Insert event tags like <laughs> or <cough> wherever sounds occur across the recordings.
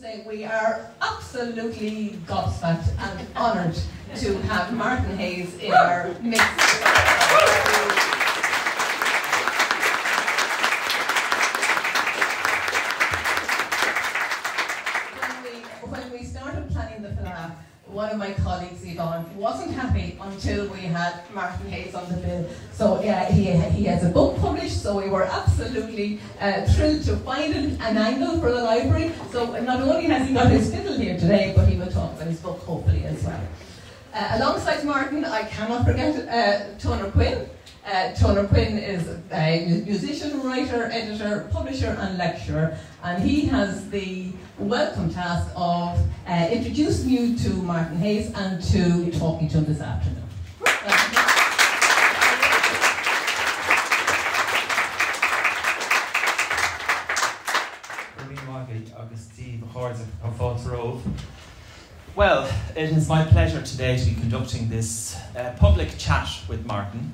say we are absolutely gobsmacked and honoured to have Martin Hayes in our midst. when we started planning the Fleadh, one of my colleagues, Yvonne, wasn't happy until we had Martin Hayes on the bill. So yeah, he, he has a book published, so we were absolutely uh, thrilled to find an, an, angle for the library. So not only has he got his fiddle here today, but he will talk about his book hopefully as well. Uh, alongside Martin, I cannot forget uh, Toner Quinn. Uh, Toner Quinn is a musician, writer, editor, publisher, and lecturer, and he has the welcome task of uh, introducing you to Martin Hayes and to talking to him this afternoon. Well, it is my pleasure today to be conducting this uh, public chat with Martin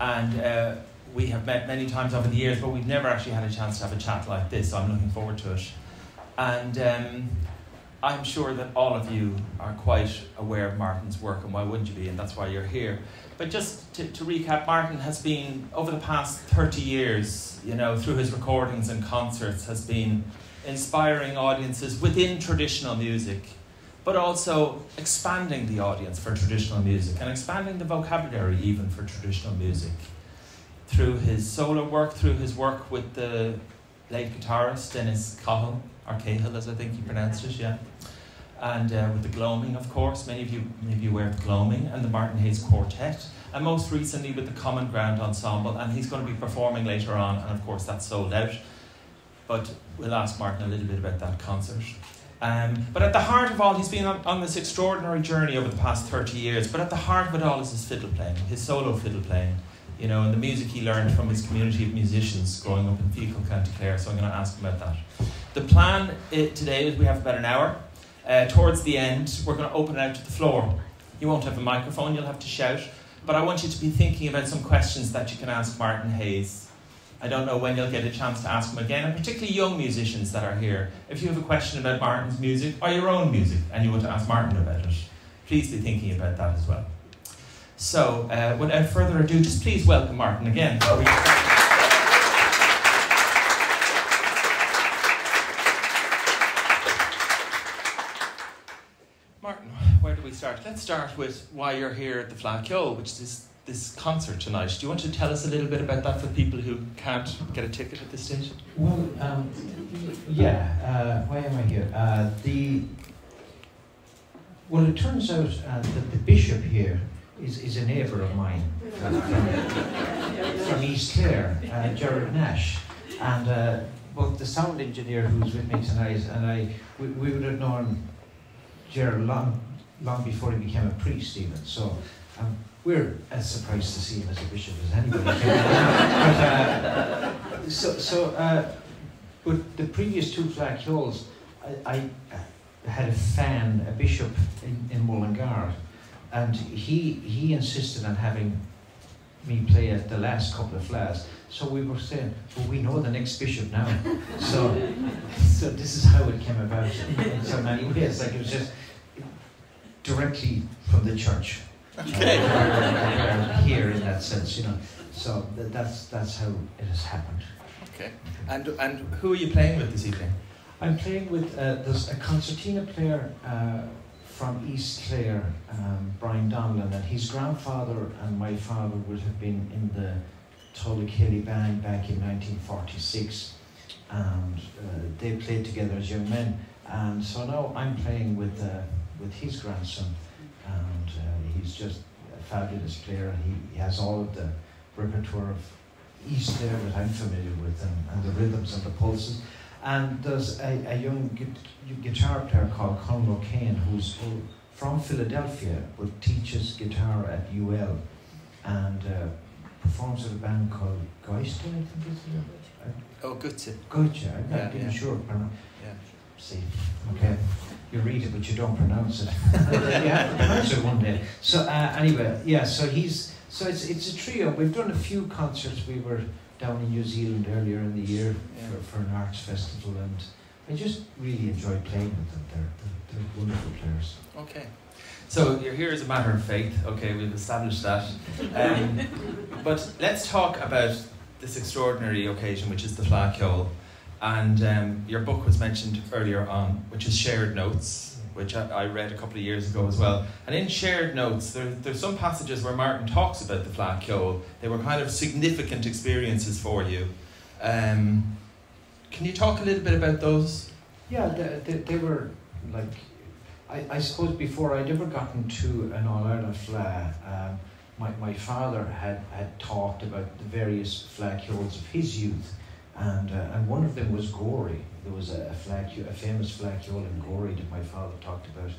and uh, we have met many times over the years, but we've never actually had a chance to have a chat like this. So I'm looking forward to it. And um, I'm sure that all of you are quite aware of Martin's work, and why wouldn't you be? And that's why you're here. But just to, to recap, Martin has been, over the past 30 years, you know, through his recordings and concerts, has been inspiring audiences within traditional music, but also expanding the audience for traditional music and expanding the vocabulary even for traditional music through his solo work, through his work with the late guitarist Dennis Cahill, or Cahill as I think you pronounced it, yeah. And uh, with the Gloaming, of course, many of you maybe aware of the Gloaming, and the Martin Hayes Quartet, and most recently with the Common Ground Ensemble, and he's going to be performing later on, and of course that's sold out. But we'll ask Martin a little bit about that concert. Um, but at the heart of all, he's been on, on, this extraordinary journey over the past 30 years, but at the heart of it all is his fiddle playing, his solo fiddle playing you know, and the music he learned from his community of musicians growing up in Feakle, County Clare. So I'm going to ask him about that. The plan today is we have about an hour. Uh, towards the end, we're going to open it out to the floor. You won't have a microphone, you'll have to shout. But I want you to be thinking about some questions that you can ask Martin Hayes. I don't know when you'll get a chance to ask him again, and particularly young musicians that are here. If you have a question about Martin's music or your own music and you want to ask Martin about it, please be thinking about that as well. So, uh, without further ado, just please welcome Martin again. Martin, where do we start? With why you're here at the Fleadh Cheoil, which is this concert tonight. Do you want to tell us a little bit about that for people who can't get a ticket at this stage? Well, um, yeah. Uh, why am I here? Uh, the well, it turns out uh, that the bishop here is, is a neighbour of mine from, from East Clare, uh, Gerard Nash. And uh, both the sound engineer who's with me tonight and I, we, we would have known Gerard long, long before he became a priest even. So um, we're as surprised to see him as a bishop as anybody. but, uh, so, so uh, but the previous two Cheoils, I, I, had a fan, a bishop in, in Mullingar, and he he insisted on having me play at the last couple of Fleadhs. So we were saying, well, we know the next bishop now. so, <laughs> so this is how it came about in, so many ways. Like it was just directly from the church. Okay. Uh, here in that sense, you know. So that's that's how it has happened. Okay. And and who are you playing with this evening? I'm playing with uh, there's a concertina player. Uh, from East Clare, um, Brian Donlan, and his grandfather and my father would have been in the Tulla Céilí band back in 1946, and uh, they played together as young men. And so now I'm playing with uh, with his grandson, and uh, he's just a fabulous player. He, he has all of the repertoire of East Clare that I'm familiar with, and, and the rhythms and the pulses. And there's a, a young gu- guitar player called Colin O'Kane who's from Philadelphia but teaches guitar at UL and uh, performs with a band called Geister, I think it's uh, Oh, Goethe. Goethe, I'm not yeah, yeah. sure. Yeah. See, okay. You read it, but you don't pronounce it. <laughs> you have to pronounce it one day. So uh, anyway, yeah. So he's so it's it's a trio. We've done a few concerts. We were down in New Zealand earlier in the year yeah. for, for an arts festival, and I just really enjoy playing with them. They're, they're, they're wonderful players. Okay. So you're here as a matter of faith. Okay, we've established that. Um, <laughs> but let's talk about this extraordinary occasion, which is the Fleadh And um, your book was mentioned earlier on, which is Shared Notes, which I, I, read a couple of years ago as well. And in Shared Notes, there, there's some passages where Martin talks about the flat Fleadh They were kind of significant experiences for you. Um, can you talk a little bit about those? Yeah, they, they, they were like I, I suppose before I'd ever gotten to an All Ireland Fleadh, um, my, my father had, had talked about the various ceoils of his youth, and uh, and one of them was Gorey. There was a, a Fleadh, a famous ceoil in Gorey that my father talked about,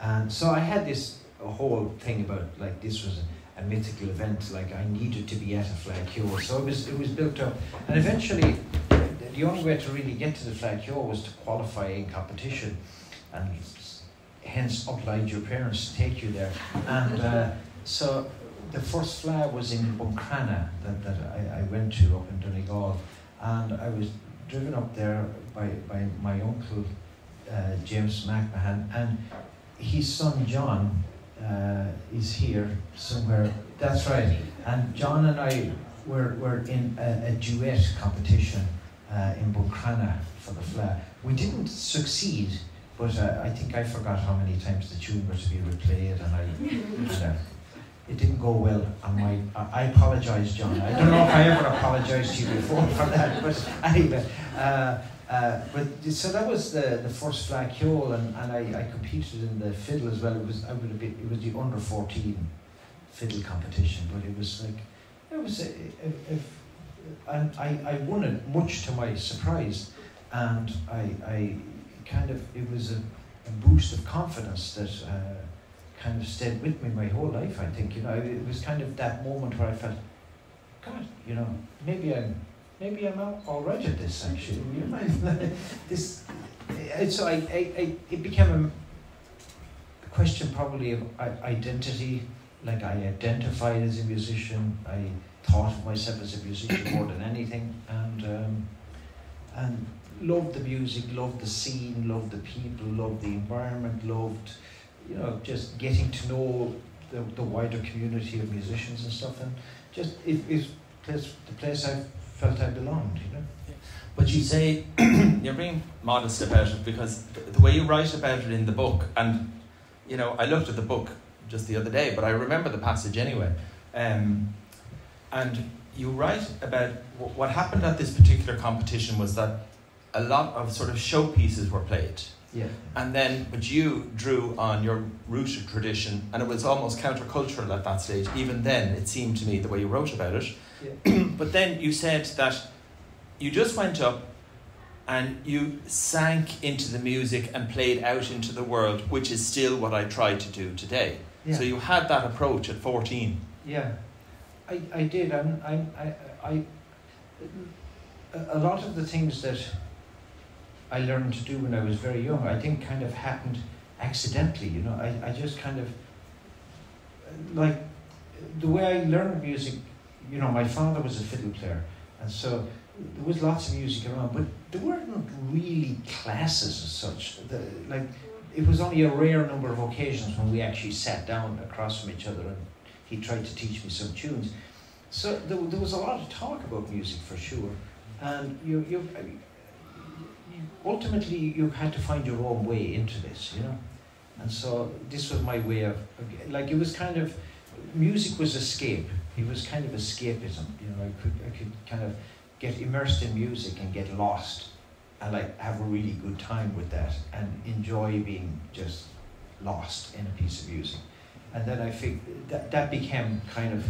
and so I had this whole thing about like this was a, a mythical event, like I needed to be at a ceoil. So it was it was built up, and eventually, the only way to really get to the ceoil was to qualify in competition, and hence obliged your parents to take you there. And uh, so the first Fleadh was in Buncrana that, that I, I went to up in Donegal. And I was driven up there by, by my uncle, uh, James McMahon, and his son John uh, is here somewhere. That's right. And John and I were, were in a, a duet competition uh, in Buncrana for the Fleadh. We didn't succeed but uh, I think I forgot how many times the tune was to be replayed, and I, it didn't go well. And my, I, apologise, John. I don't know if I ever apologised to you before for that, but anyway. Uh, uh, but so that was the, the first Fleadh ceoil, and, and I, I competed in the fiddle as well. It was I would have been, it was the under fourteen fiddle competition, but it was like it was a, a, a, and I, I won it much to my surprise, and I, I kind of it was a, a boost of confidence that uh, kind of stayed with me my whole life. I think you know it was kind of that moment where I felt, God, you know, maybe I'm maybe I'm out right at this actually. <laughs> You know, this, so I, I, I, it became a question probably of identity. Like I identified as a musician. I thought of myself as a musician more than anything, and um, and loved the music, loved the scene, loved the people, loved the environment, loved, you know, just getting to know the, the wider community of musicians and stuff. And just it is place, the place I felt I belonged, you know. But you say <clears throat> you're being modest about it because the way you write about it in the book, and you know, I looked at the book just the other day, but I remember the passage anyway. Um, and you write about what happened at this particular competition was that a lot of sort of showpieces were played. Yeah. And then, but you drew on your rooted tradition, and it was almost countercultural at that stage. Even then, it seemed to me the way you wrote about it. Yeah. <clears throat> but then you said that you just went up and you sank into the music and played out into the world, which is still what I try to do today. Yeah. So you had that approach at 14. Yeah, I, I did. And I, I, I, a lot of the things that I learned to do when I was very young, I think kind of happened accidentally, you know. I, I just kind of, like, the way I learned music, you know, my father was a fiddle player, and so there was lots of music around, but there weren't really classes as such. The, like, it was only a rare number of occasions when we actually sat down across from each other and he tried to teach me some tunes. So there, there was a lot of talk about music for sure, and you, you, ultimately you had to find your own way into this, you know. And so this was my way of, like, it was kind of, music was escape. It was kind of escapism, you know. I could, I could kind of get immersed in music and get lost, and like have a really good time with that, and enjoy being just lost in a piece of music. And then I think that that became kind of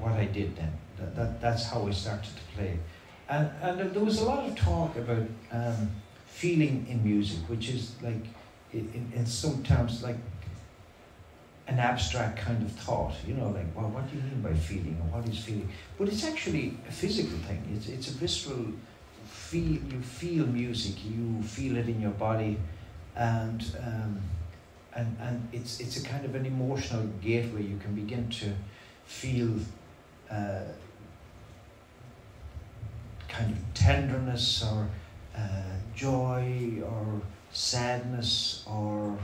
what I did then. That, that that's how I started to play. And, and there was a lot of talk about um, feeling in music, which is like, in, in some terms, like an abstract kind of thought, you know, like, well, what do you mean by feeling, or what is feeling? But it's actually a physical thing. It's, it's a visceral feel. You feel music. You feel it in your body, and um, and and it's it's a kind of an emotional gateway. You can begin to feel. Uh, kind of tenderness or uh, joy or sadness or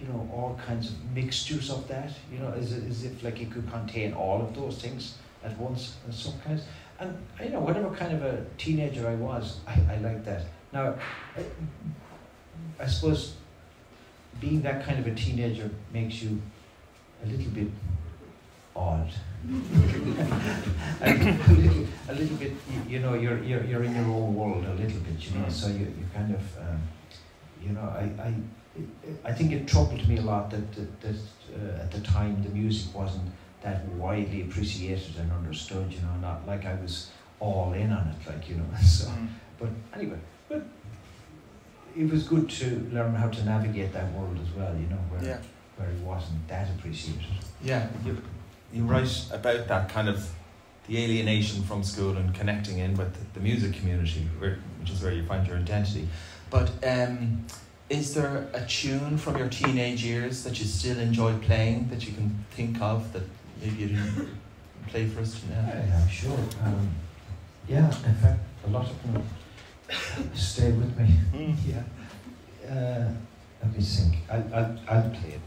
you know all kinds of mixtures of that. You know, as, as if like it could contain all of those things at once in some kinds. And you know, whatever kind of a teenager I was, I, I liked that. Now, I, I suppose being that kind of a teenager makes you a little bit odd. <laughs> a, little, a little bit, you, know, you're, you're, you're in your own world a little bit, you know, so you, you kind of, um, you know, I, I, I think it troubled me a lot that, that, that uh, at the time the music wasn't that widely appreciated and understood, you know, not like I was all in on it, like, you know, <laughs> so, mm. but anyway, but it was good to learn how to navigate that world as well, you know, where, yeah. where it wasn't that appreciated. Yeah, you, write about that kind of the alienation from school and connecting in with the music community, which is where you find your identity. But um, is there a tune from your teenage years that you still enjoy playing that you can think of that maybe you didn't play for us now? Yeah, sure. Um, yeah, in fact, a lot of them stay with me. Mm. <laughs> Yeah. Uh, let me think. I'll, I'll, I'll play it.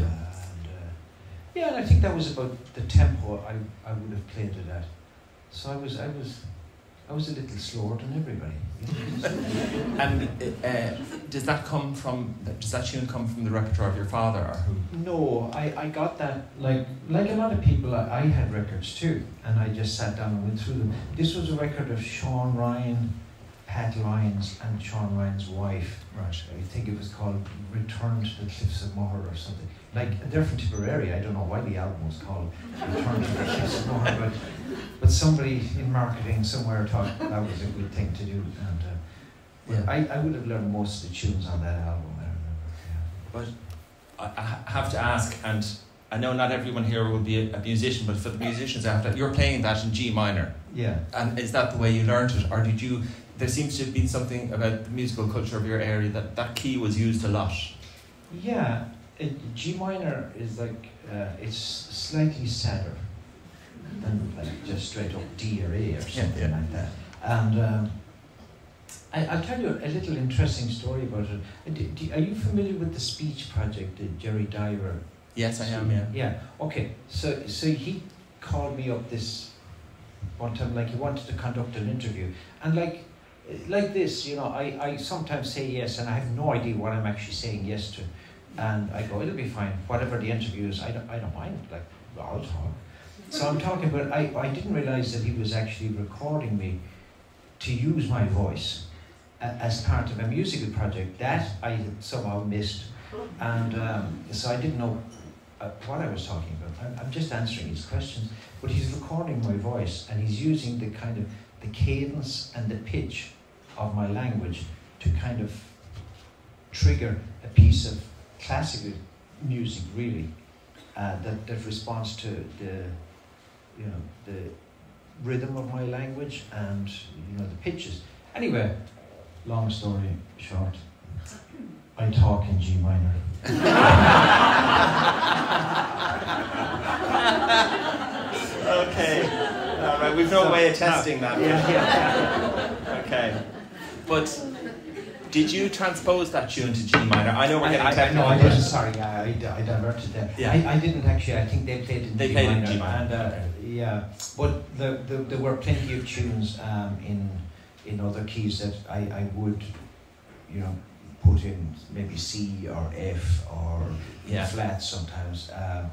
So I think that was, about the tempo I I would have played it at. So I was, I was I was a little slower than everybody. <laughs> and uh, does that come from? Does that tune come from the repertoire of your father, or who? No, I, I got that like like a lot of people. I, I had records too, and I just sat down and went through them. This was a record of Sean Ryan, Pat Lyons, and Sean Ryan's wife. Right. I think it was called Return to the Cliffs of Moher or something. Like a different Tipperary. I don't know why the album was called Return to the Cliffs of but but somebody in marketing somewhere thought that was a good thing to do, and uh, yeah. I, I would have learned most of the tunes on that album. I remember. Yeah. But I have to ask, and I know not everyone here will be a, a musician, but for the musicians after you're playing that in G minor. Yeah. And is that the way you learned it, or did you? There seems to have been something about the musical culture of your area that that key was used a lot. Yeah, it, G minor is like uh, it's slightly sadder than like just straight up D or A or something yeah, yeah. like that. And um, I, will tell you a little interesting story about it. Uh, do, do, are you familiar with the speech project that Jerry Diver? Yes, I am. Yeah. Yeah. Okay. So so he called me up this one time, like he wanted to conduct an interview, and like like this, you know, I, I sometimes say yes, and I have no idea what I'm actually saying yes to, and I go, it'll be fine. Whatever the interview is, I don't I don't mind. Like I'll talk. So I'm talking but I, I didn't realize that he was actually recording me to use my voice as part of a musical project. That I somehow missed. And um, so I didn't know, uh, what I was talking about. I'm, I'm just answering his questions, but he's recording my voice and he's using the kind of the cadence and the pitch of my language to kind of trigger a piece of classical music, really, uh, that, that responds to the, you know, the rhythm of my language and you know the pitches. Anyway, long story short, I talk in G minor. okay. All right. We've no way of testing no. that. Yeah, yeah. Okay. But did you transpose that tune to G minor? I know we're getting I, I, technical. no, I didn't. Sorry, I, I, I diverted there. Yeah. I, I didn't actually. I think they played in They G played in minor, G minor, And, uh. Yeah, but the, the, there were plenty of tunes um, in in other keys that I, I would, you know, put in maybe C or F or Yeah. flat sometimes. Um,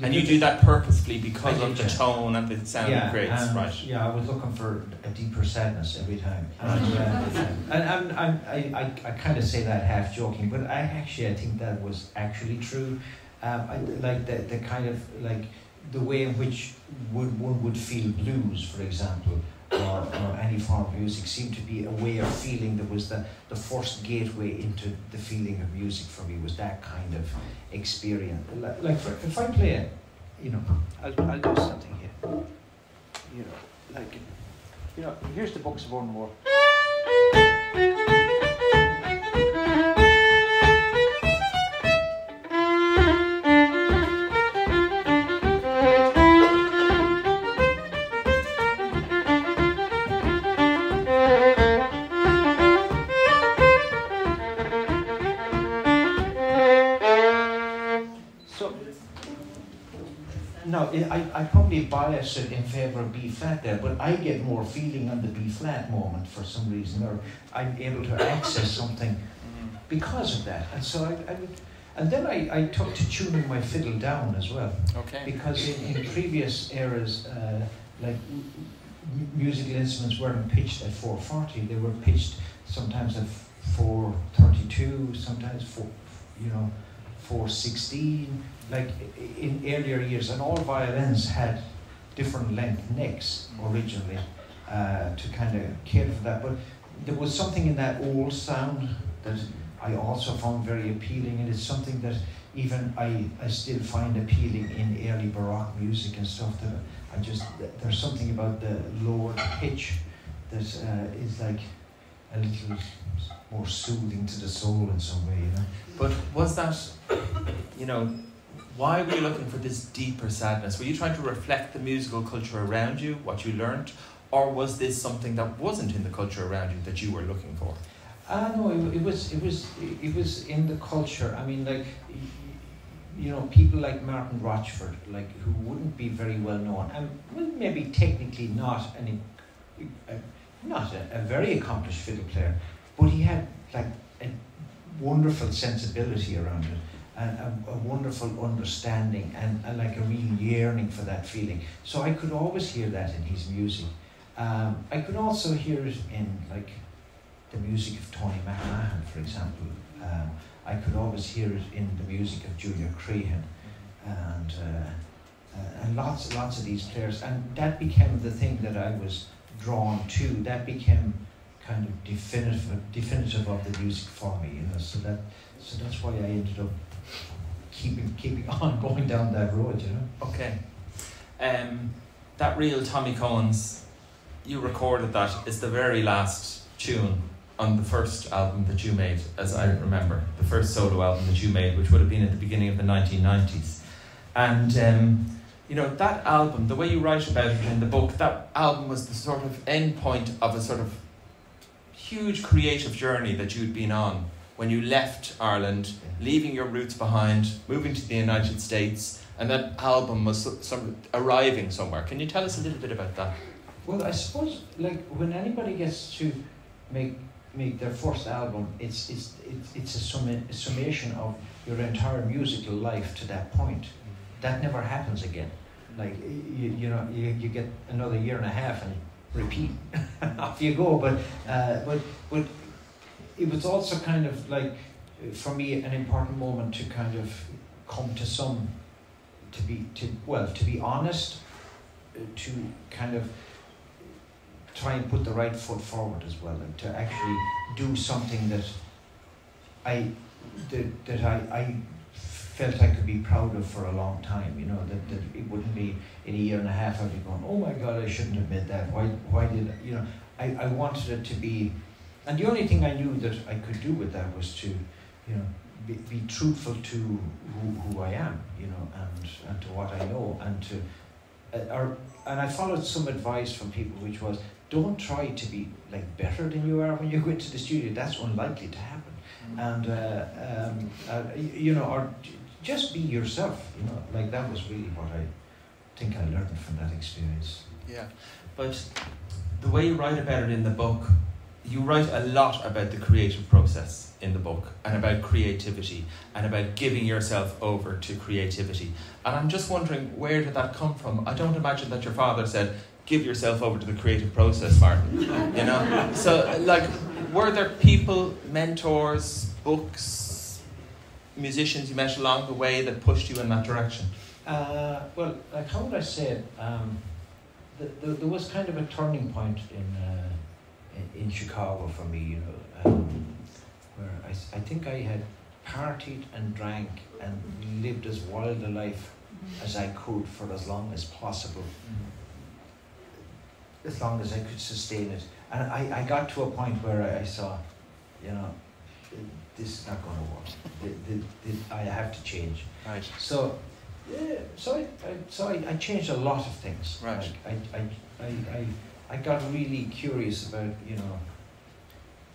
And you do that purposefully because of the yeah. tone and the sound yeah, it creates, and, right? Yeah, I was looking for a deeper sadness every time. <laughs> And, uh, and I'm, I'm, I, I, I kind of say that half joking, but I actually I think that was actually true. Um, I, like the, the kind of like the way in which would, one would feel blues, for example, or, any form of music seemed to be a way of feeling that was the, the first gateway into the feeling of music for me was that kind of experience. Like, like for, if I play it, you know, I'll, I'll do something here. You know, like, you know, here's the Books of one So, I, I- probably bias it in favour of B flat there, but I get more feeling on the B flat moment for some reason, or I'm able to access something because of that. And so I, I would, and then I, I took to tuning my fiddle down as well, Okay. because in, in previous eras, uh, like musical instruments weren't pitched at 440, they were pitched sometimes at 432, sometimes four, you know, 416, like in earlier years, and all violins had different length necks originally uh, to kind of cater for that. But there was something in that old sound that I also found very appealing, and it's something that even I, I still find appealing in early Baroque music and stuff. That I just there's something about the lower pitch that uh, is like a little more soothing to the soul in some way, you know. But was that, you know, why were you looking for this deeper sadness? Were you trying to reflect the musical culture around you, what you learned, or was this something that wasn't in the culture around you that you were looking for? Ah no, it, it was it was it was in the culture. I mean, like you know, people like Martin Rochford, like who wouldn't be very well known, and maybe technically not an a, not a, a very accomplished fiddle player, but he had like a wonderful sensibility around it. And a, a wonderful understanding and, and like a real yearning for that feeling. So I could always hear that in his music. Um, I could also hear it in like the music of Tony McMahon, for example. Um, I could always hear it in the music of Junior Crehan and uh, uh, and lots lots of these players, and that became the thing that I was drawn to. That became kind of definitive definitive of the music for me, you know. So that so that's why I ended up keeping keeping <laughs> on going down that road, you know. Okay. Um, that reel Tommy Coen's, you recorded that, is the very last tune on the first album that you made, as I remember, the first solo album that you made, which would have been at the beginning of the 1990s. And, um, you know, that album, the way you write about it in the book, that album was the sort of end point of a sort of huge creative journey that you'd been on when you left Ireland, leaving your roots behind, moving to the United States, and that album was some, arriving somewhere. Can you tell us a little bit about that? Well, I suppose like when anybody gets to make make their first album, it's it's it's, it's a, summa- a summation of your entire musical life to that point. That never happens again. Like you, you know, you, you get another year and a half and repeat. <laughs> Off you go. But uh, but but it was also kind of like for me an important moment to kind of come to some to be to well to be honest, uh, to kind of try and put the right foot forward as well, and to actually do something that I that, that I, I felt I could be proud of for a long time. You know that, that it wouldn't be in a year and a half I'd be going, oh my God, I shouldn't have made that. Why why did you know? I, I wanted it to be, and the only thing I knew that I could do with that was to, you know, be, be truthful to who, who I am, you know, and, and to what I know, and to, uh, or, and I followed some advice from people, which was, don't try to be like better than you are when you go into the studio. That's unlikely to happen. And uh, um, uh, you know, or just be yourself. You know, like that was really what I think I learned from that experience. Yeah, but the way you write about it in the book, you write a lot about the creative process in the book and about creativity and about giving yourself over to creativity. And I'm just wondering, where did that come from? I don't imagine that your father said, give yourself over to the creative process, Martin. you know? So, like, were there people, mentors, books, musicians you met along the way that pushed you in that direction? Uh, well, like how would I say it? Um, the, the, there was kind of a turning point in, uh, in, in Chicago for me, you know, um, where I, I think I had partied and drank and lived as wild a life as I could for as long as possible, as long as I could sustain it. And I, I got to a point where I, I saw, you know, this is not going to work. The, the, the, I have to change. Right. So, yeah, so I, I so I, I changed a lot of things. Right. Like I, I, I, I, I got really curious about, you know,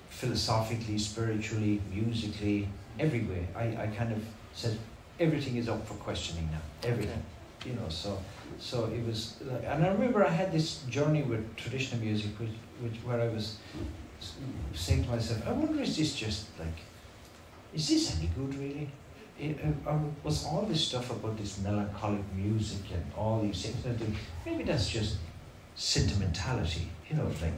philosophically, spiritually, musically, everywhere. I, I kind of said everything is up for questioning now. Everything. You know, so so it was like, and I remember I had this journey with traditional music which, which where I was saying to myself, I wonder is this just like is this any good really? It, uh, was all this stuff about this melancholic music and all these things, maybe that's just sentimentality, you know, like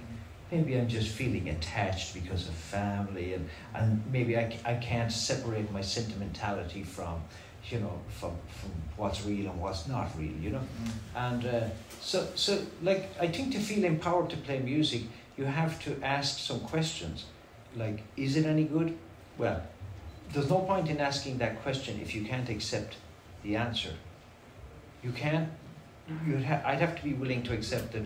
maybe I'm just feeling attached because of family and, and maybe I, I can't separate my sentimentality from, you know, from, from what's real and what's not real, you know. Mm. And uh, so, so, like, I think to feel empowered to play music, you have to ask some questions. Like, is it any good? Well, there's no point in asking that question if you can't accept the answer. You can't, ha- I'd have to be willing to accept that,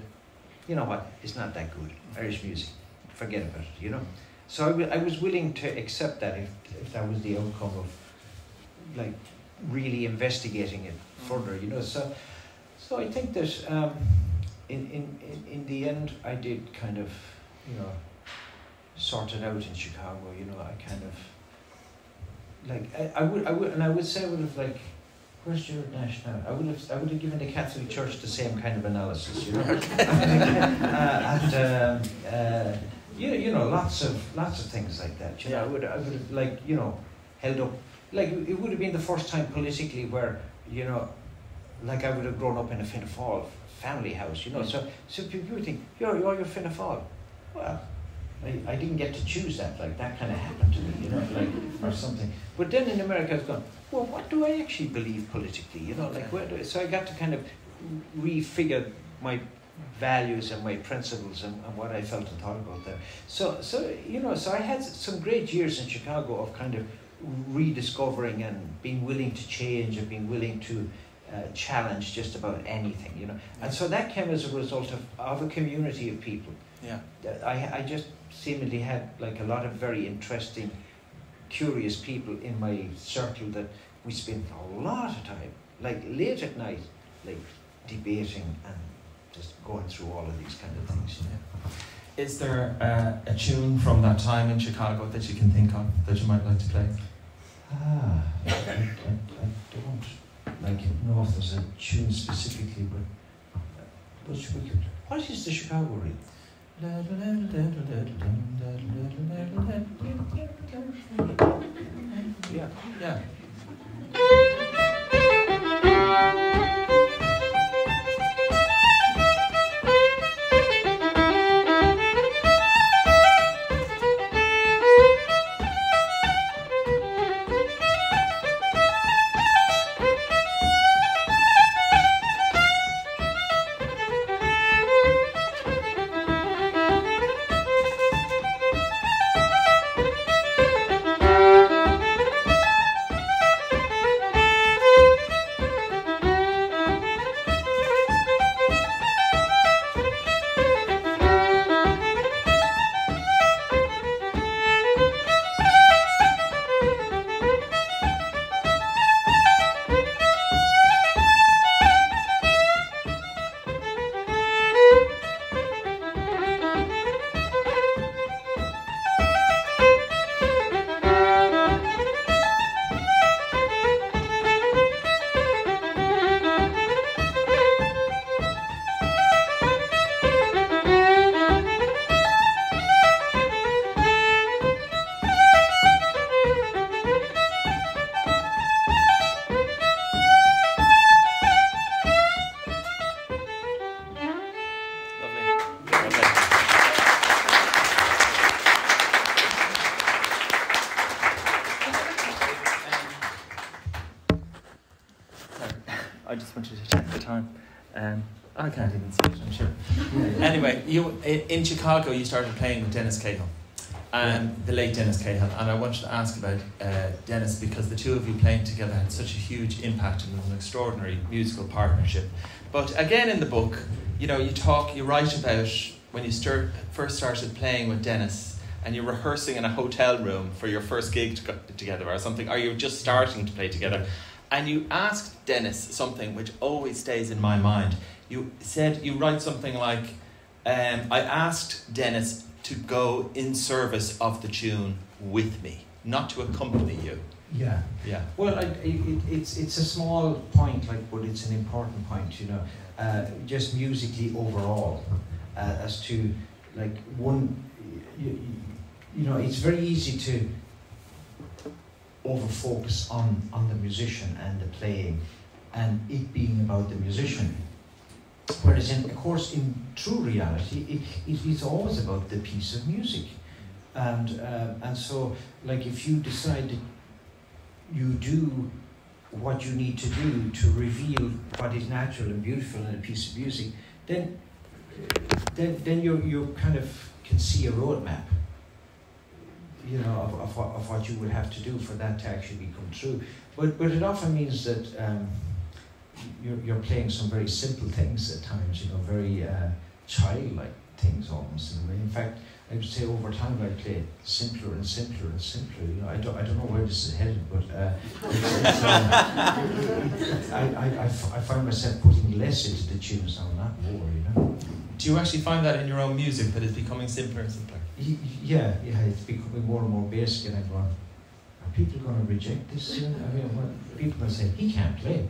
you know what, it's not that good. Irish music, forget about it, you know. So I, I was willing to accept that if, if that was the outcome of, like, really investigating it further, you know. So, so I think that um, in, in, in, in the end, I did kind of, you know, sort it out in Chicago, you know, I kind of, like I, I would I would and I would say I would have like where's Nash now? I would have I would have given the Catholic Church the same kind of analysis, you know. <laughs> uh, and um, uh, you, you know lots of lots of things like that. You know, I would I would have like you know held up like it would have been the first time politically where you know like I would have grown up in a Fianna Fáil family house, you know. So so people would think you're you're your Fianna Fáil. Well, I, I didn't get to choose that. Like that kind of happened to me, you know, like or something. But then in America, I was going, well, what do I actually believe politically? You know, like where do I, so I got to kind of refigure my values and my principles and, and what I felt and thought about there. So so you know, so I had some great years in Chicago of kind of rediscovering and being willing to change and being willing to uh, challenge just about anything, you know. And so that came as a result of, of a community of people. Yeah. I, I just seemingly had like a lot of very interesting, curious people in my circle that we spent a lot of time, like late at night, like debating and just going through all of these kind of things. Know? Is there uh, a tune from that time in Chicago that you can think of that you might like to play? Ah, I, I, I don't like know if there's a tune specifically, but we could. What is the Chicago read? Yeah. Yeah. Chicago, you started playing with Dennis Cahill, and the late Dennis Cahill. And I wanted to ask about uh, Dennis because the two of you playing together had such a huge impact and was an extraordinary musical partnership. But again, in the book, you know, you talk, you write about when you start, first started playing with Dennis and you're rehearsing in a hotel room for your first gig to together or something, or you're just starting to play together, and you asked Dennis something which always stays in my mind. You said, you write something like, um, I asked Dennis to go in service of the tune with me, not to accompany you. Yeah, yeah. Well, I, it, it's it's a small point, like, but it's an important point, you know. Uh, just musically overall, uh, as to like one, you, you know, it's very easy to over focus on on the musician and the playing, and it being about the musician. Whereas, in, of course, in true reality, it, it is always about the piece of music, and uh, and so like if you decide that you do what you need to do to reveal what is natural and beautiful in a piece of music, then then then you you kind of can see a roadmap. You know of, of, what, of what you would have to do for that to actually become true. But but it often means that um, you're you're playing some very simple things at times. You know, very uh, childlike things almost in a way. In fact, I would say over time I play simpler and simpler and simpler. You know, I don't, I don't know where this is headed, but uh, it's, it's, uh, I, I, I, f- I find myself putting less into the tunes now, not more. You know. Do you actually find that in your own music that it's becoming simpler and simpler? Yeah, yeah, it's becoming more and more basic, and I'm going, are people going to reject this? I mean, what, people going to say he can't play.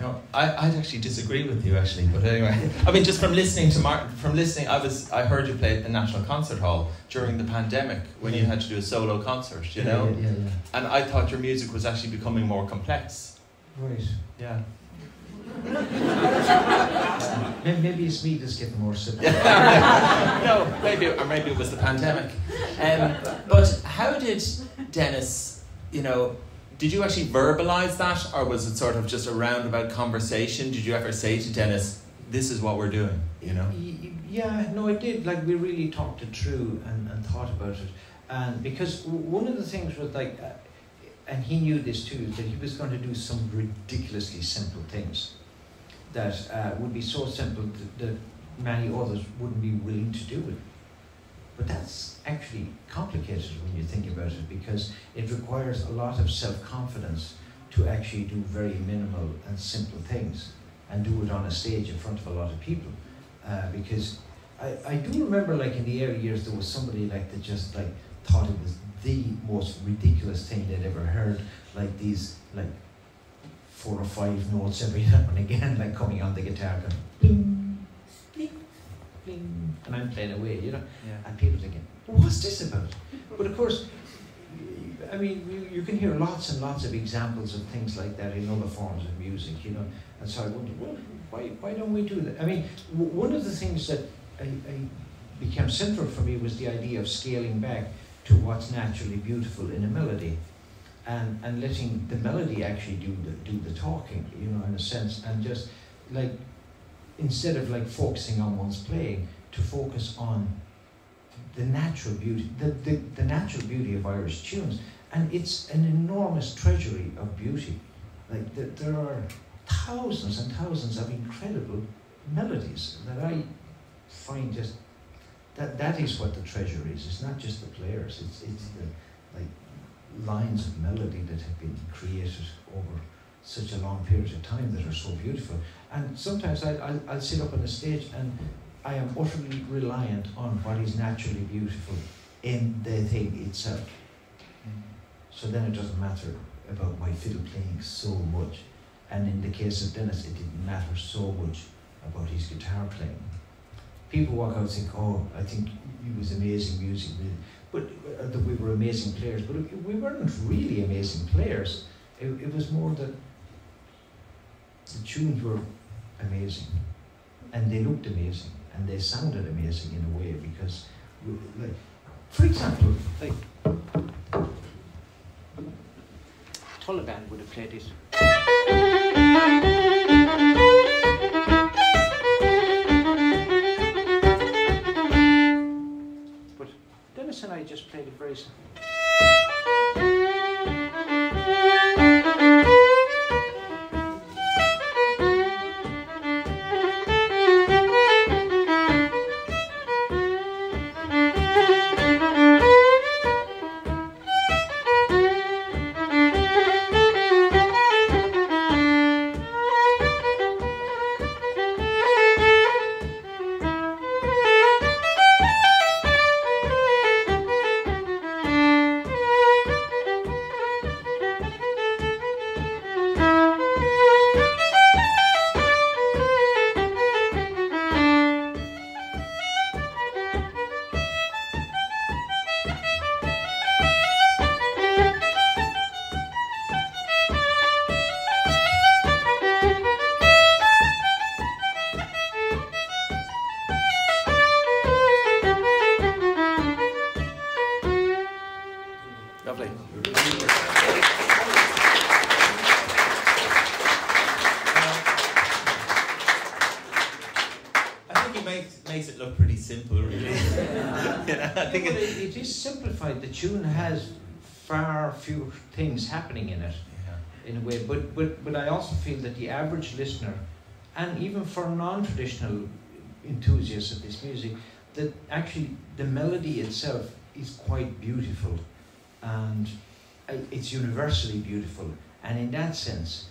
No, I, I'd actually disagree with you actually, but anyway, <laughs> I mean, just from listening to Martin, from listening, I was, I heard you play at the National Concert Hall during the pandemic when you had to do a solo concert, you know, yeah, yeah, yeah. and I thought your music was actually becoming more complex. Right. Yeah. <laughs> maybe it's me that's getting more simple. <laughs> no, maybe, or maybe it was the pandemic. Um, but how did Dennis, you know, did you actually verbalize that, or was it sort of just a roundabout conversation? Did you ever say to Dennis, "This is what we're doing"? You know? Yeah, no, I did. Like we really talked it through and, and thought about it, and because one of the things was like, uh, and he knew this too, that he was going to do some ridiculously simple things that uh, would be so simple that, that many others wouldn't be willing to do it. But that's actually complicated when you think about it because it requires a lot of self confidence to actually do very minimal and simple things and do it on a stage in front of a lot of people. Uh, because I, I do remember, like in the early years, there was somebody like that just like thought it was the most ridiculous thing they'd ever heard, like these like four or five notes every <laughs> now and again, like coming on the guitar, going and I'm playing away, you know. Yeah. And people thinking, what's this about? But of course, I mean, you, you, can hear lots and lots of examples of things like that in other forms of music, you know. And so I wonder, well, why, why don't we do that? I mean, w- one of the things that I, I became central for me was the idea of scaling back to what's naturally beautiful in a melody. And, and letting the melody actually do the, do the talking, you know, in a sense, and just like instead of like focusing on one's playing, to focus on the natural beauty, the, the, the natural beauty of Irish tunes. And it's an enormous treasury of beauty. Like the, there are thousands and thousands of incredible melodies that I find just that that is what the treasure is. It's not just the players. It's it's the like lines of melody that have been created over such a long period of time that are so beautiful. And sometimes I, I'll, I'll sit up on the stage and I am utterly reliant on what is naturally beautiful in the thing itself. So then it doesn't matter about my fiddle playing so much. And in the case of Dennis, it didn't matter so much about his guitar playing. People walk out and think, oh, I think he was amazing music, but uh, that we were amazing players. But we weren't really amazing players. It, it was more that the tunes were amazing. And they looked amazing. And they sounded amazing in a way because, like, for example, like, Tulla band would have played this. Dennis and I just played it very tune has far fewer things happening in it, in a way. But, but, but I also feel that the average listener, and even for non-traditional enthusiasts of this music, that actually the melody itself is quite beautiful, and it's universally beautiful. And in that sense,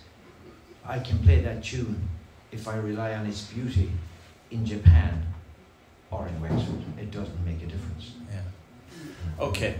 I can play that tune if I rely on its beauty in Japan or in Wexford. It doesn't make a difference. Yeah. Okay.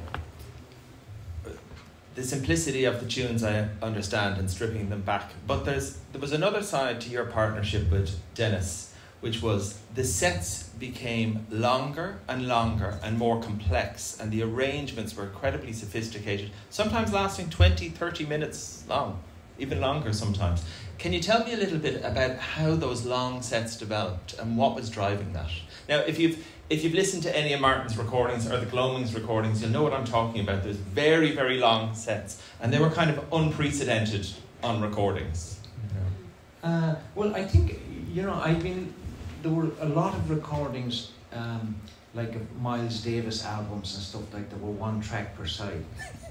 The simplicity of the tunes I understand and stripping them back, but there's there was another side to your partnership with Dennis, which was the sets became longer and longer and more complex, and the arrangements were incredibly sophisticated, sometimes lasting 20, 30 minutes long, even longer sometimes. Can you tell me a little bit about how those long sets developed and what was driving that? Now, if you've if you've listened to any of Martin's recordings or the Gloamings recordings, you'll know what I'm talking about. There's very, very long sets, and they were kind of unprecedented on recordings. Uh, well, I think you know I've been there were a lot of recordings um, like Miles Davis albums and stuff like that were one track per side,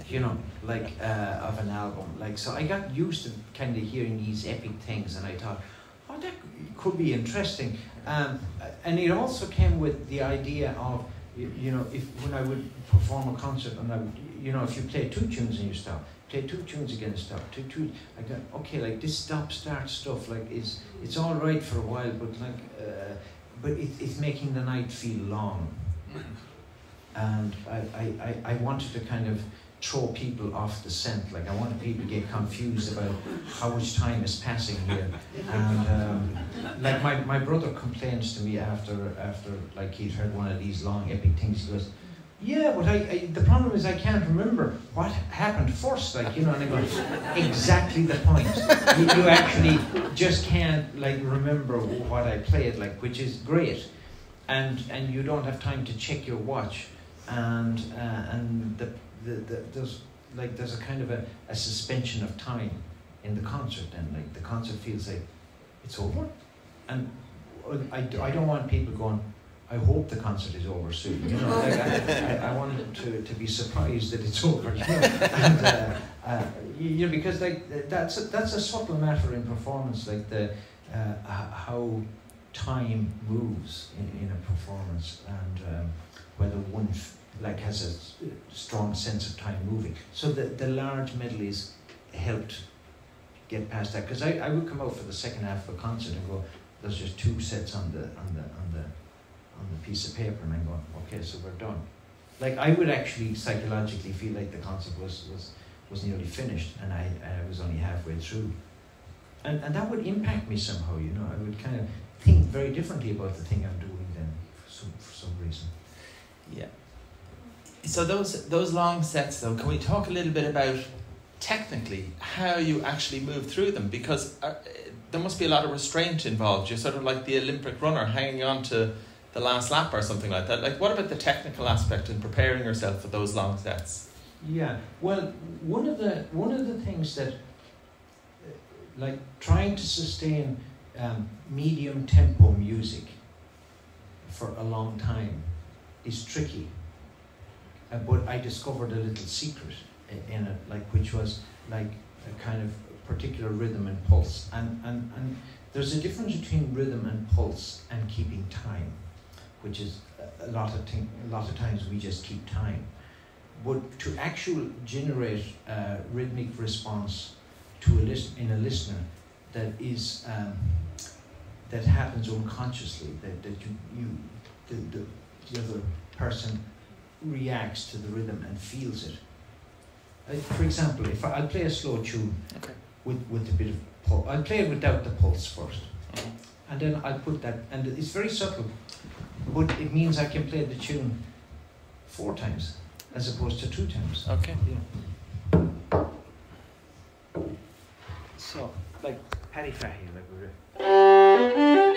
you know, like uh, of an album. Like so, I got used to kind of hearing these epic things, and I thought, oh, that could be interesting. Um, and it also came with the idea of you, know if when I would perform a concert and I would, you know if you play two tunes and you stop play two tunes again, stop, two tunes. I go, okay, like this stop start stuff, like is it's all right for a while, but like, uh, but it, it's making the night feel long. And I, I, I, wanted to kind of throw people off the scent. Like I wanted people to get confused about how much time is passing here. And um, like my, my brother complains to me after after like he'd heard one of these long epic things. He goes, yeah, but I, I, the problem is I can't remember what happened first, like, you know, and I go, exactly the point. You, you actually just can't, like, remember what I played, like, which is great. And, and you don't have time to check your watch. And, uh, and the, the, the, there's, like, there's a kind of a, a suspension of time in the concert, and, like, the concert feels like it's over. And I, I don't want people going, I hope the concert is over soon. You know, <laughs> like I, I, I want to, to be surprised that it's <laughs> over. You know, <laughs> and, uh, uh, you know because like that's a, that's a subtle matter in performance, like the uh, how time moves in, in a performance, and um, whether one f- like has a strong sense of time moving. So the the large medleys helped get past that because I, I would come out for the second half of a concert and go, there's just two sets on the on the on the on the piece of paper and I'm going, okay, so we're done. Like I would actually psychologically feel like the concert was was, was nearly finished and I, I was only halfway through. And and that would impact me somehow, you know. I would kind of think very differently about the thing I'm doing then for some for some reason. Yeah. So those those long sets though, can we talk a little bit about technically how you actually move through them because uh, there must be a lot of restraint involved. You're sort of like the Olympic runner hanging on to the last lap or something like that. Like, what about the technical aspect in preparing yourself for those long sets? Yeah, well, one of the one of the things that, like, trying to sustain um, medium tempo music for a long time is tricky. uh, but I discovered a little secret in it, like which was like a kind of particular rhythm and pulse. And, and, and there's a difference between rhythm and pulse and keeping time, which is a- lot of thing, a lot of times we just keep time. But to actually generate a rhythmic response to a listen in a listener that is um, that happens unconsciously, that, that you, you the, the, the other person reacts to the rhythm and feels it. Like for example, if I, I'll play a slow tune Okay. with, with a bit of pulse, I'll play it without the pulse first, Mhm. and then I'll put that, and it's very subtle, but it means I can play the tune four times as opposed to two times. Okay. Yeah. So, like Paddy Fahy, like we're.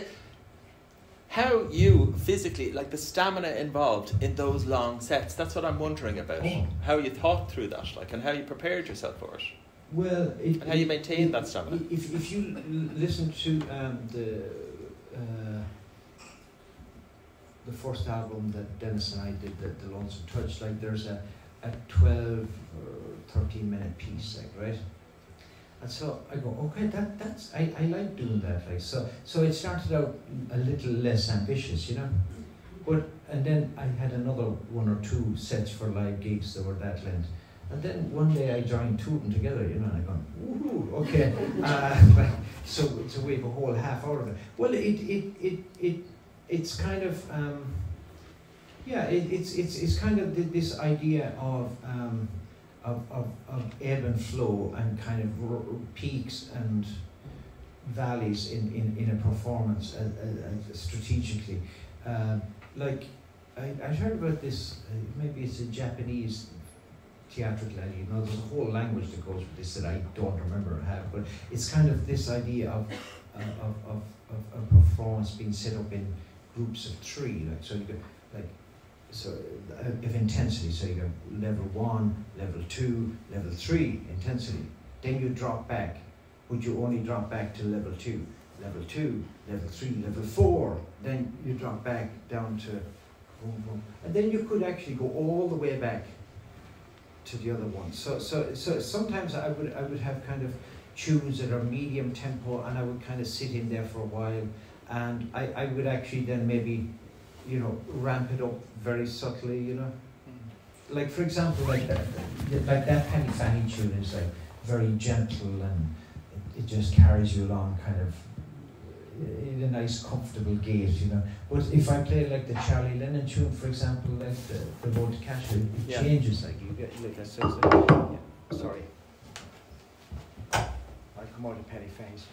The, how you physically, like the stamina involved in those long sets, that's what I'm wondering about. How you thought through that, like, and how you prepared yourself for it. Well, it, And how you maintain that stamina. If, if you listen to um, the uh, the first album that Dennis and I did, the, the Lonesome Touch, like there's a, a 12 or 13 minute piece, like, right? And so I go, okay, that, that's, I, I like doing that, like, so, so it started out a little less ambitious, you know? But, and then I had another one or two sets for live gigs that were that length. And then one day I joined two of them together, you know, and I gone, woohoo, okay. <laughs> Uh, <laughs> so, so we have a whole half hour of it. Well, it, it, it, it, it's kind of, um, yeah, it, it's, it's, it's kind of this idea of, um, of, of, of ebb and flow and kind of peaks and valleys in, in, in a performance uh, uh, uh, strategically. Um, like, I, I heard about this, uh, maybe it's a Japanese theatrical idea. You know, there's a whole language that goes with this that I don't remember have, but it's kind of this idea of, uh, of, of, of, performance being set up in groups of three. Like, so you go, like, so of intensity. So you go level one, level two, level three intensity. Then you drop back, but you only drop back to level two, level two, level three, level four. Then you drop back down to boom, boom, and then you could actually go all the way back to the other one. So, so, so sometimes I would, I would have kind of tunes that are medium tempo, and I would kind of sit in there for a while, and I, I would actually then maybe, you know, ramp it up very subtly, you know. Mm. Like for example, like that, like that Paddy Fahy tune is like very gentle and it, it just carries you along, kind of uh, in a nice, comfortable gait, you know. But if I play like the Charlie Lennon tune, for example, like the, the Road to Cash, it, Yeah. changes. Like you get, like that says, like, yeah, sorry. I'll come out of Paddy Fahy's.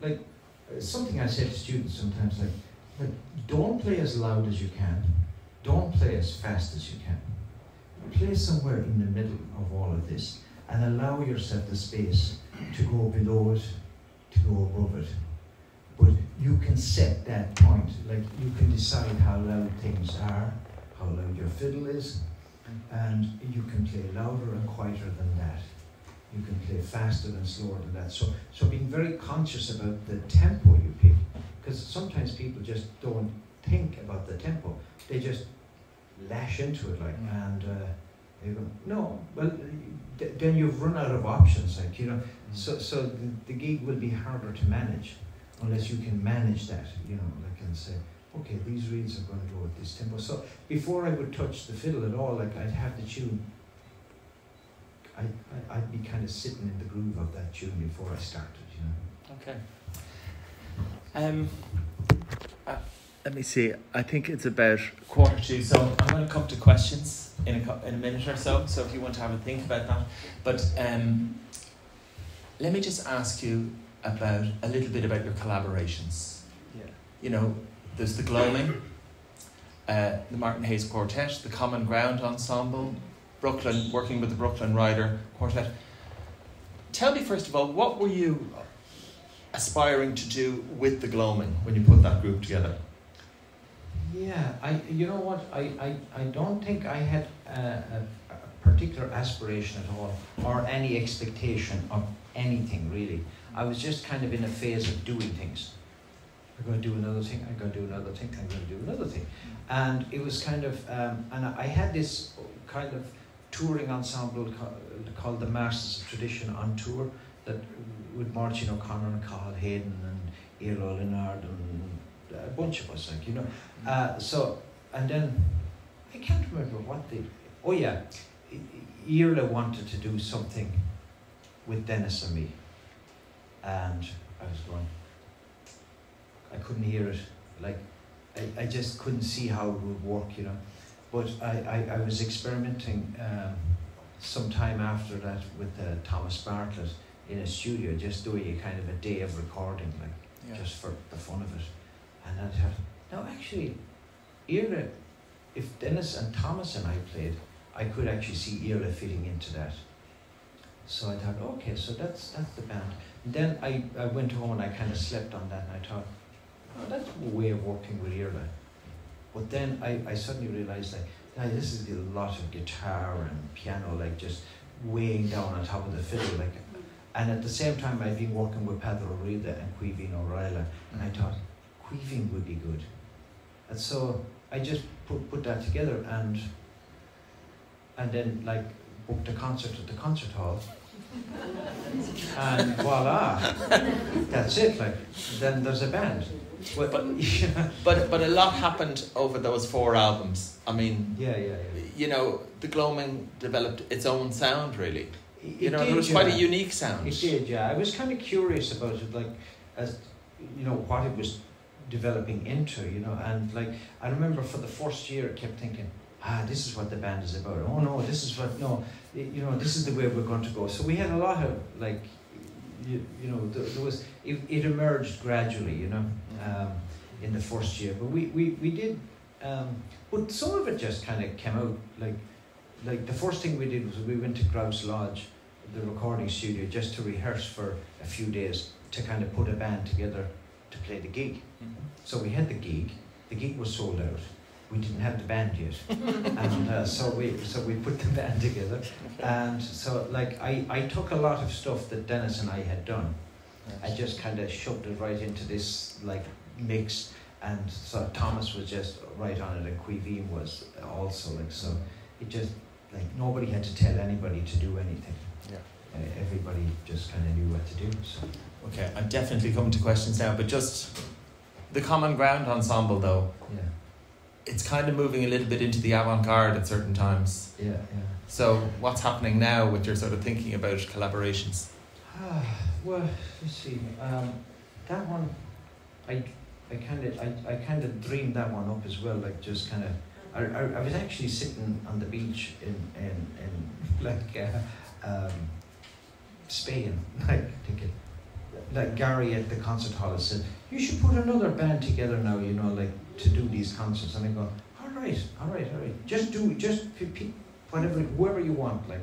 Like uh, something I say to students sometimes, like, like don't play as loud as you can, don't play as fast as you can. Play somewhere in the middle of all of this, and allow yourself the space to go below it, to go above it. But you can set that point, like you can decide how loud things are, how loud your fiddle is, and you can play louder and quieter than that. You can play faster and slower than that. So, so being very conscious about the tempo you pick, because sometimes people just don't think about the tempo. They just lash into it like, Mm. and uh, they go, no. Well, th- then you've run out of options, like you know. So, so the, the gig will be harder to manage unless you can manage that, you know, like and say, okay, these reels are going to go at this tempo. So before I would touch the fiddle at all, like I'd have the tune. I, I I'd be kind of sitting in the groove of that tune before I started, you know. Okay. Um, uh, let me see. I think it's about quarter to. So I'm going to come to questions in a, in a minute or so. So if you want to have a think about that, but um, let me just ask you about a little bit about your collaborations. Yeah. You know, there's the Gloaming, uh, the Martin Hayes Quartet, the Common Ground Ensemble, Brooklyn, working with the Brooklyn Rider Quartet. Tell me first of all, what were you aspiring to do with the Gloaming when you put that group together? Yeah, I you know what I, I, I don't think I had a, a, particular aspiration at all or any expectation of anything really. I was just kind of in a phase of doing things. I'm going to do another thing. I'm going to do another thing. I'm going to do another thing, and it was kind of um, and I had this kind of touring ensemble ca- called the Masters of Tradition on tour that with Martin O'Connor and Cathal Hayden and Iarla Ó Lionáird and a bunch of us, like you know. Uh, so, and then I can't remember what they. Oh yeah, Iarla wanted to do something with Dennis and me, and I was going. I couldn't hear it, like I, I just couldn't see how it would work, you know. But I, I, I was experimenting um, some time after that with uh, Thomas Bartlett in a studio, just doing a kind of a day of recording, like just for the fun of it. And I thought, no, actually, Iarla, if Dennis and Thomas and I played, I could actually see Iarla fitting into that. So I thought, okay, so that's that's the band. And then I, I went home and I kind of slept on that and I thought, oh, that's a way of working with Iarla. But then I, I suddenly realized like, now this is a lot of guitar and piano, like just weighing down on top of the fiddle, like. And at the same time, I'd been working with Peadar Ó Riada and Caoimhín Ó Raghallaigh, and I mm. thought, Caoimhín would be good. And so I just put, put that together and and then like booked a concert at the concert hall. And voila, that's it. Like then there's a band. But, <laughs> But- But but a lot happened over those four albums. I mean, yeah, yeah. yeah. you know, the Gloaming developed its own sound really. It, You know, it was quite a unique sound. It did, yeah. I was kind of curious about it, like, as you know, what it was developing into, you know, and like I remember for the first year, I kept thinking, ah, this is what the band is about. Oh no, this is what no, you know, this is the way we're going to go. So we had a lot of like, you, you know, there, there was it, it emerged gradually, you know, um, in the first year. But we we we did, um, but some of it just kind of came out like. Like the first thing we did was we went to Grouse Lodge the recording studio just to rehearse for a few days to kind of put a band together to play the gig. So we had the gig. The gig was sold out. We didn't have the band yet, <laughs> and uh, so we so we put the band together. And so like I, I took a lot of stuff that Dennis and I had done. I just kind of shoved it right into this like mix, and so Thomas was just right on it, and Caoimhín was also like so. It just like nobody had to tell anybody to do anything. Yeah. Uh, everybody just kind of knew what to do. So Okay, I'm definitely coming to questions now, but just the Common Ground Ensemble, though, yeah, it's kind of moving a little bit into the avant garde at certain times. yeah, yeah. So, what's happening now with your sort of thinking about collaborations? Ah, <sighs> well, let's see. Um, that one, I I kind of I, I kind of dreamed that one up as well. Like just kind of, I, I, I was actually sitting on the beach in in, in <laughs> like uh, um, Spain, <laughs> like thinking, like Gary at the concert hall said, you should put another band together now. You know, like to do these concerts. And I go, all right, all right, all right. Just do just p- p- whatever whoever you want. Like,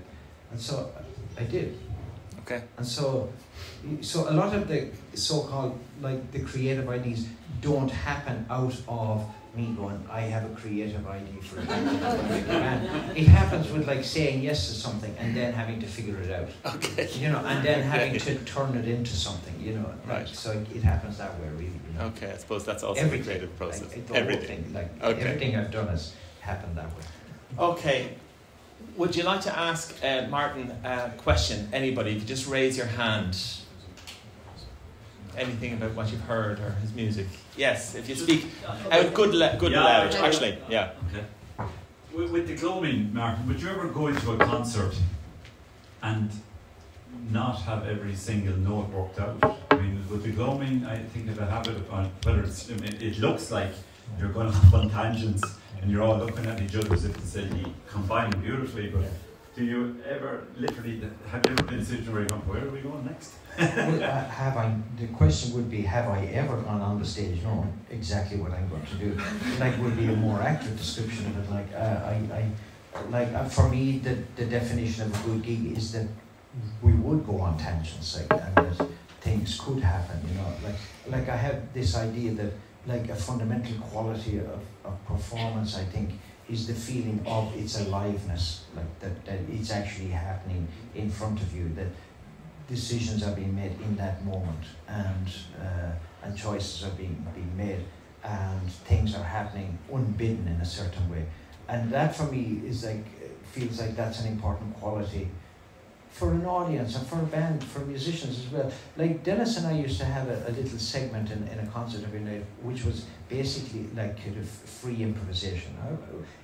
and so I did. Okay. And so, so a lot of the so-called like the creative ideas don't happen out of me going, I have a creative idea for it. and it happens with like saying yes to something and then having to figure it out. Okay. You know, and then having to turn it into something. You know, like, Right. So it happens that way, really. You know? Okay, I suppose that's also Everything, the creative process. Like, the whole Everything. thing, like Okay. everything I've done has happened that way. Okay. Would you like to ask uh, Martin a question? Anybody? If you just raise your hand. Anything about what you've heard or his music? Yes, if you speak out good, la- good Yeah. loud. Actually, yeah. Okay. With, with the gloaming, Martin, would you ever go into a concert and not have every single note worked out? I mean, with the gloaming, I think of a habit of on whether it's, I mean, it looks like you're going off on tangents and you're all looking at each other as if to say you combine beautifully, but do you ever literally, have you ever been in a situation where you go, where are we going next? <laughs> well, uh, have I? The question would be, have I ever gone on the stage knowing exactly what I'm going to do? Like, would be a more accurate description of it. Like, uh, I, I, like uh, for me, the, the definition of a good gig is that we would go on tangents, like, and that things could happen. You know, like, like I have this idea that, like, a fundamental quality of, of performance, I think, is the feeling of its aliveness, like that, that it's actually happening in front of you. That decisions are being made in that moment and uh, and choices are being being made and things are happening unbidden in a certain way and that for me is like feels like that's an important quality for an audience and for a band for musicians as well like Dennis and I used to have a, a little segment in, in a concert every night which was basically like kind of free improvisation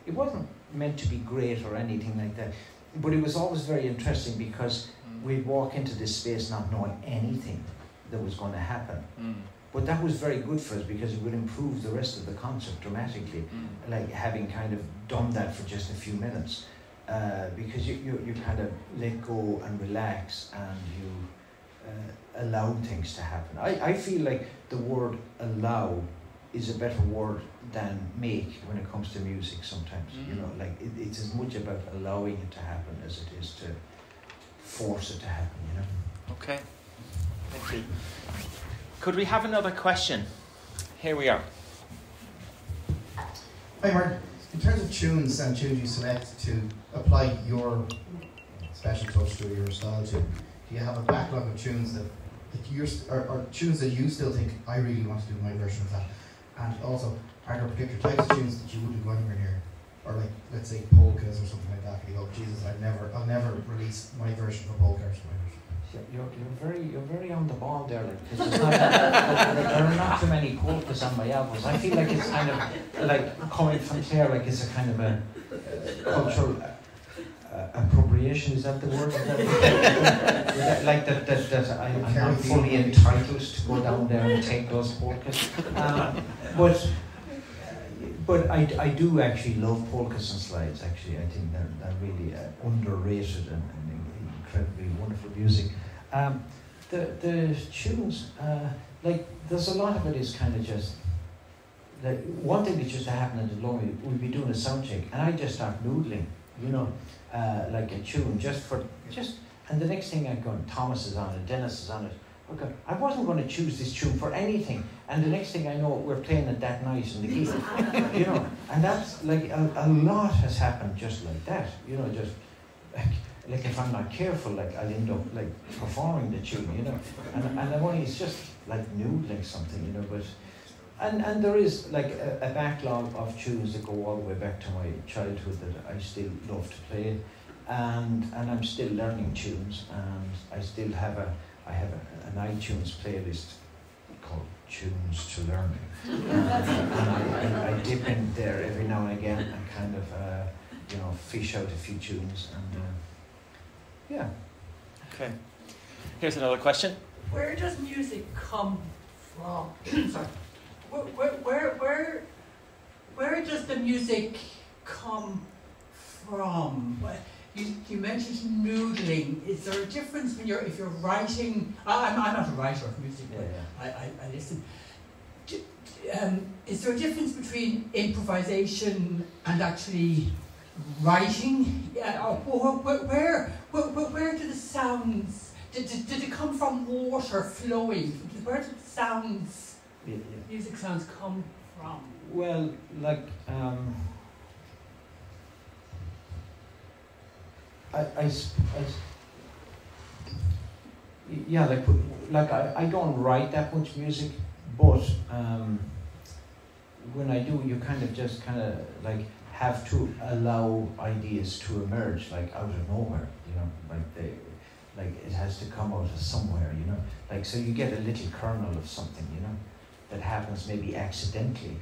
it wasn't meant to be great or anything like that but it was always very interesting because we'd walk into this space not knowing anything that was going to happen. Mm. But that was very good for us because it would improve the rest of the concert dramatically, Mm. like having kind of done that for just a few minutes. Uh, because you, you, you kind of let go and relax and you uh, allow things to happen. I, I feel like the word allow is a better word than make when it comes to music sometimes. You Mhm. know, like it, it's as much about allowing it to happen as it is to force it to happen, you know. Okay. Thank you. Could we have another question? Here we are. Hi, Mark. In terms of tunes and tunes you select to apply your special touch to your style to, do you have a backlog of tunes that, that you're, or, or tunes that you still think I really want to do my version of that? And also, are there particular types of tunes that you wouldn't go anywhere near? Or like, let's say polkas or something like that. You go, Jesus, I'd never, I'll never release my version of a polka or something. You're, you're, you're very you're very on the ball there, like, 'cause there's not, like, there are not too many polkas on my albums. I feel like it's kind of like coming from Clare, like it's a kind of a uh, cultural uh, appropriation. Is that the word? That- that- like that that, that I, I'm not fully entitled to go down there and take those polkas. Um, but but I, I do actually love polkas and slides. Actually, I think they're they're really uh, underrated and, and incredibly wonderful music. Um, the the tunes, uh, like there's a lot of it is kind of just. Like one thing that used to happen in the Gloaming, we'd be doing a sound check, and I just start noodling, you know, uh, like a tune just for just, and the next thing I'm going, Thomas is on it, Dennis is on it. Okay, I wasn't going to choose this tune for anything, and the next thing I know, we're playing it that night in the <laughs> gig, <laughs> you know, and that's like a, a lot has happened just like that, you know, just like, like if I'm not careful, like I'll end up like performing the tune, you know, and and I'm only it's just like noodling something, you know, but. And, and there is like a, a backlog of tunes that go all the way back to my childhood that I still love to play, and and I'm still learning tunes, and I still have a I have a, an iTunes playlist called Tunes to Learn, and, <laughs> and I, I, I dip in there every now and again and kind of uh, you know fish out a few tunes, and uh, yeah. Okay. Here's another question. Where does music come from? <clears throat> Sorry. where, where, where, where does the music come from? You, you mentioned noodling. Is there a difference when you're if you're writing? I- I'm, I'm not a writer of music, but I, I, I listen. Um, is there a difference between improvisation and actually writing? Wh- wh- where, where, where, where do the sounds? Did, did, did it come from water flowing? Where did the sounds, Yeah, yeah. music sounds, come from? Well, like, um, I, I, I yeah, like, like I, I don't write that much music, but um, when I do, you kind of just kind of like have to allow ideas to emerge, like out of nowhere, you know, like they, like it has to come out of somewhere, you know, like so you get a little kernel of something, you know, that happens maybe accidentally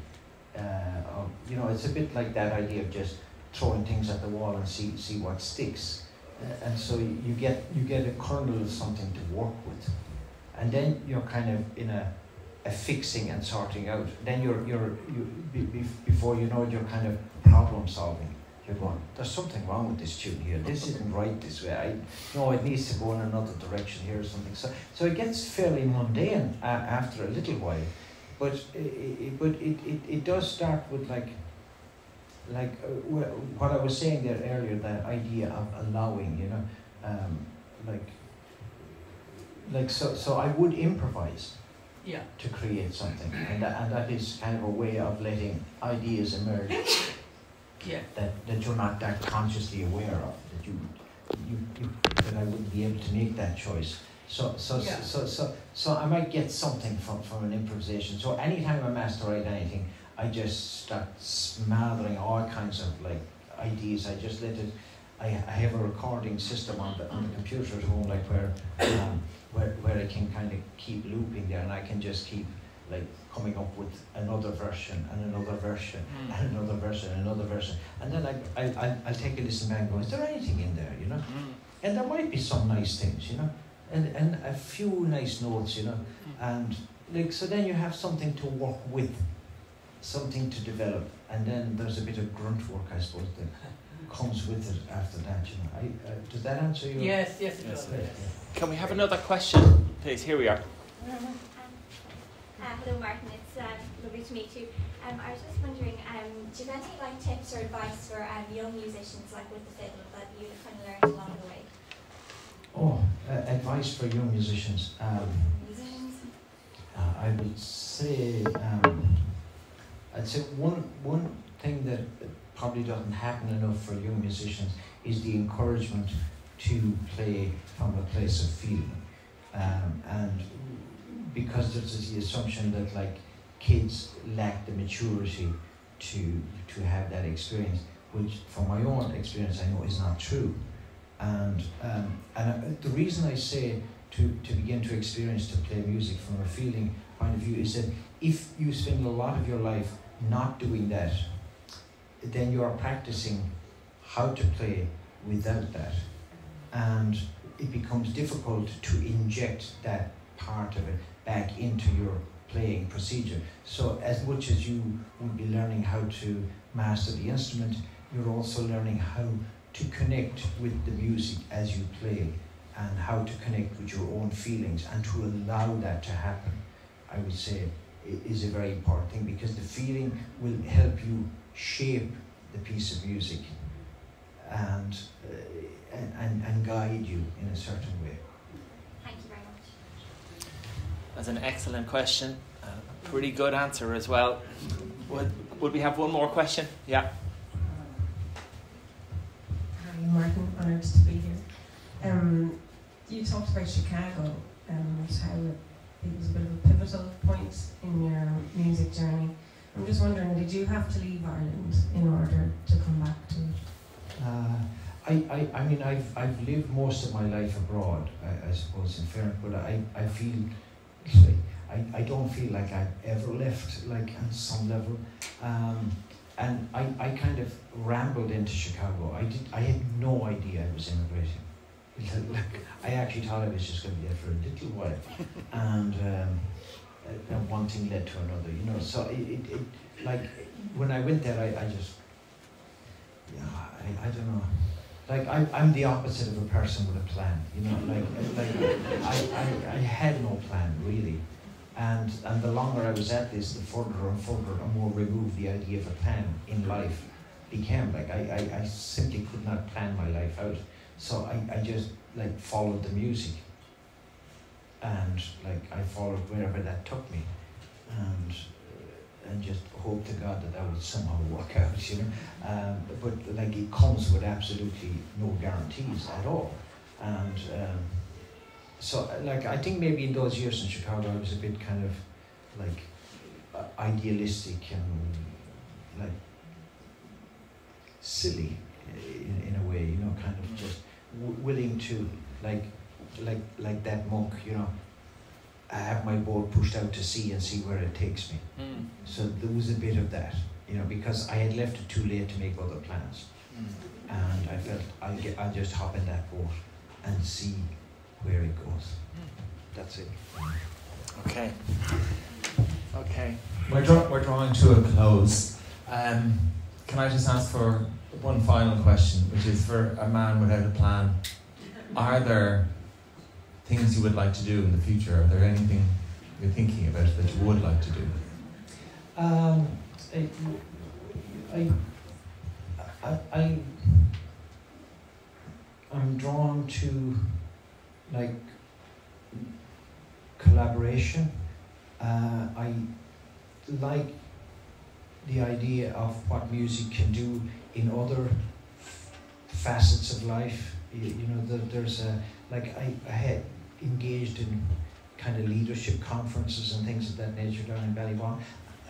uh, or, you know, it's a bit like that idea of just throwing things at the wall and see see what sticks. Uh, and so you get you get a kernel of something to work with, and then you're kind of in a fixing and sorting out. Then you're you're you be, be, before you know it, you're kind of problem solving. You're going, there's something wrong with this tune here. This isn't <laughs> right this way. I no, it needs to go in another direction here or something. So so it gets fairly mundane uh, after a little while but it, it, but it, it, it does start with like like uh, what I was saying there earlier that idea of allowing you know um, like like so so I would improvise Yeah. to create something and that, and that is kind of a way of letting ideas emerge <laughs> Yeah. that, that you're not that consciously aware of that you, you, you that I wouldn't be able to make that choice so so Yeah. so, so so I might get something from, from an improvisation so anytime I'm asked to write anything I just start smothering all kinds of like ideas I just let it I, I have a recording system on the, on the computer at home like where um, where, where I can kind of keep looping there and I can just keep like coming up with another version and another version Mm. and another version and another version and then I, I, I, I'll take a listen back and go is there anything in there you know Mm. and there might be some nice things you know and, and a few nice notes you know and like so then you have something to work with something to develop and then there's a bit of grunt work I suppose that <laughs> comes with it after that you know I, uh, does that answer your Yes, yes, it does. Yes. Can we have another question, please? Here we are. Um, uh, hello, Martin. It's uh, lovely to meet you. Um, I was just wondering, um, do you have any like tips or advice for um, young musicians, like with the fiddle, that you kind of learned along the way? Oh, uh, advice for young musicians. Um, Musicians. uh, I would say, um, I'd say one one thing that probably doesn't happen enough for young musicians is the encouragement to play from a place of feeling, um, and because there's the assumption that like kids lack the maturity to to have that experience, which from my own experience I know is not true. And um, and uh, the reason I say to, to begin to experience to play music from a feeling point of view is that if you spend a lot of your life not doing that, then you are practicing how to play without that. And it becomes difficult to inject that part of it back into your playing procedure. So as much as you would be learning how to master the instrument, you're also learning how to connect with the music as you play and how to connect with your own feelings and to allow that to happen, I would say is a very important thing because the feeling will help you shape the piece of music and, uh, and, and, and guide you in a certain way. Thank you very much. That's an excellent question. Uh, a pretty good answer as well. Would, would we have one more question? Yeah. Hi, Martin. Honoured to be here. Um, you talked about Chicago and how it was a bit of a pivotal point in your music journey. I'm just wondering, did you have to leave Ireland in order to come back to it? Uh, I, I, I mean, I've, I've lived most of my life abroad, I, I suppose, in fairness, but I, I feel, I, I don't feel like I've ever left, like, on some level. Um, and I, I kind of rambled into Chicago. I, did, I had no idea I was immigrating. <laughs> Like, I actually thought I was just going to be there for a little while. and um, uh, and one thing led to another, you know. So it, it, it like when I went there, I, I just, yeah, I, I don't know. Like I, I'm the opposite of a person with a plan, you know. Like, like I, I, I had no plan really, and and the longer I was at this, the further and further and more removed the idea of a plan in life became. Like I, I, I simply could not plan my life out, so I, I just like followed the music and like I followed wherever that took me, and and just hope to God that that would somehow work out, you know. Um, but like it comes with absolutely no guarantees at all, and um, so like I think maybe in those years in Chicago I was a bit kind of like idealistic and like silly in, in a way, you know, kind of just willing to like like like that monk, you know. I have my boat pushed out to sea and see where it takes me. Mm. So there was a bit of that, you know, because I had left it too late to make other plans, Mm. and I felt I'll get I'll just hop in that boat and see where it goes. That's it. Okay. Okay. We're, draw- we're drawing to a close. Um, can I just ask for one final question, which is for a man without a plan? Are there things you would like to do in the future? Are there anything you're thinking about that you would like to do? Um, I, I, I, I'm drawn to like collaboration. Uh, I like the idea of what music can do in other facets of life. You, you know, the, there's a like I, I had engaged in kind of leadership conferences and things of that nature down in Ballyvaughan,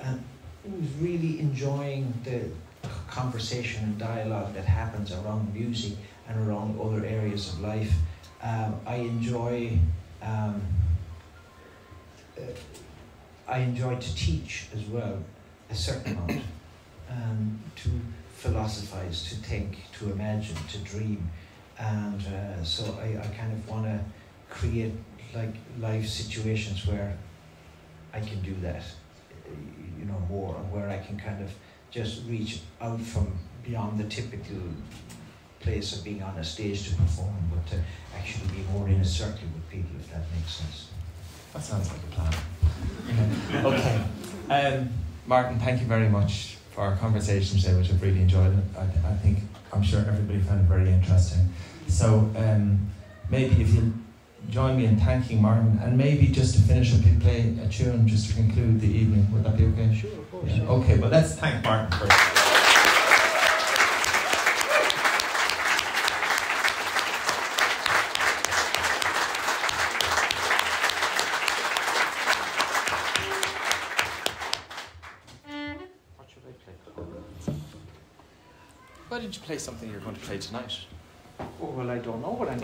and I was really enjoying the conversation and dialogue that happens around music and around other areas of life. Um, I enjoy. Um, uh, I enjoy to teach as well, a certain amount, um, to philosophize, to think, to imagine, to dream, and uh, so I, I kind of want to create like life situations where I can do that, you know, more, and where I can kind of just reach out from beyond the typical place of being on a stage to perform, but to actually be more in a circle with people, if that makes sense. That sounds like a plan. <laughs> okay. Um, Martin, thank you very much for our conversation today, which I've really enjoyed. I, I think I'm sure everybody found it very interesting. So um, maybe if you join me in thanking Martin, and maybe just to finish up, you play a tune just to conclude the evening. Would that be okay? Sure, of course. Yeah. Okay. Well, let's thank Martin first. What should I play? Why didn't you play something you're going to play tonight? Oh, well, I don't know what I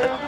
need. <laughs>